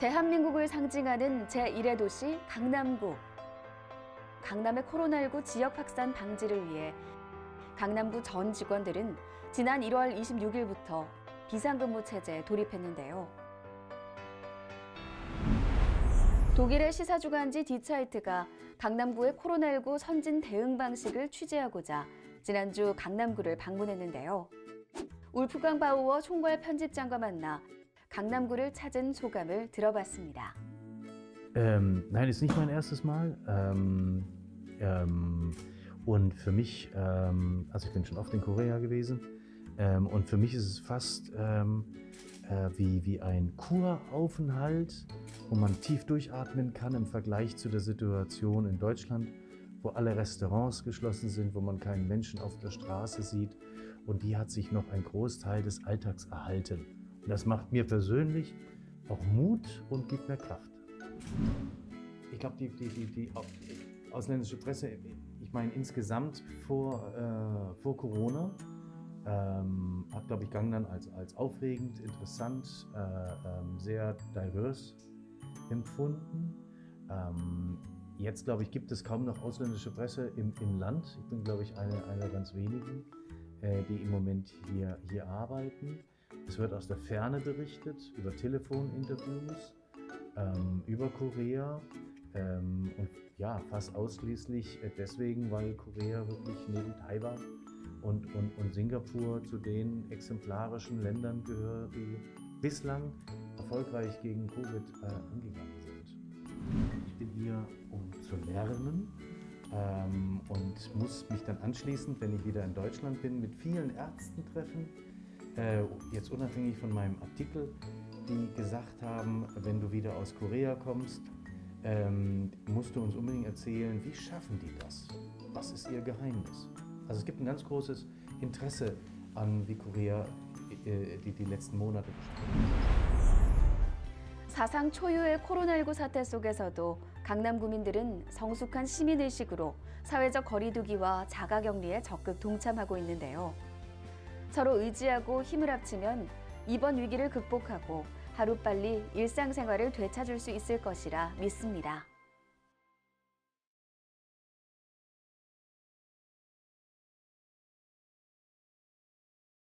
대한민국을 상징하는 제1의 도시 강남구. 강남의 코로나19 지역 확산 방지를 위해 강남구 전 직원들은 지난 1월 26일부터 비상근무 체제에 돌입했는데요. 독일의 시사주간지 디차이트가 강남구의 코로나19 선진 대응 방식을 취재하고자 지난주 강남구를 방문했는데요. 울프강 바우어 총괄 편집장과 만나 강남구를 찾은 소감을 들어봤습니다. Ähm, nein, ist nicht mein erstes Mal. Ähm, ähm, und für mich, ähm, also ich bin schon oft in Korea gewesen, ähm, und für mich ist es fast ähm, äh, wie, wie ein Kuraufenthalt, wo man tief durchatmen kann im Vergleich zu der Situation in Deutschland, wo alle Restaurants geschlossen sind, wo man keinen Menschen auf der Straße sieht. Und die hat sich noch ein Großteil des Alltags erhalten. Das macht mir persönlich auch Mut und gibt mir Kraft. Ich glaube, die, die, die, die ausländische Presse, ich meine insgesamt vor, äh, vor Corona, ähm, hat, glaube ich, Gangnam als, als aufregend, interessant, äh, ähm, sehr divers empfunden. Ähm, jetzt, glaube ich, gibt es kaum noch ausländische Presse im, im Land. Ich bin, glaube ich, einer eine ganz wenigen, äh, die im Moment hier, hier arbeiten. Es wird aus der Ferne berichtet, über Telefoninterviews, ähm, über Korea. Ähm, und ja, fast ausschließlich äh, deswegen, weil Korea wirklich neben Taiwan und, und, und Singapur zu den exemplarischen Ländern gehört, die bislang erfolgreich gegen Covid äh, angegangen sind. Ich bin hier, um zu lernen ähm, und muss mich dann anschließend, wenn ich wieder in Deutschland bin, mit vielen Ärzten treffen, äh, jetzt unabhängig von meinem Artikel, die gesagt haben, wenn du wieder aus Korea kommst, ähm, musst du uns unbedingt erzählen, wie schaffen die das? Was ist ihr Geheimnis? Also es gibt ein ganz großes Interesse an, wie Korea äh, die, die letzten Monate 사상 초유의 코로나19 사태 속에서도 강남 구민들은 성숙한 시민의식으로 사회적 거리두기와 자가격리에 적극 동참하고 있는데요. 서로 의지하고 힘을 합치면 이번 위기를 극복하고 하루빨리 일상생활을 되찾을 수 있을 것이라 믿습니다.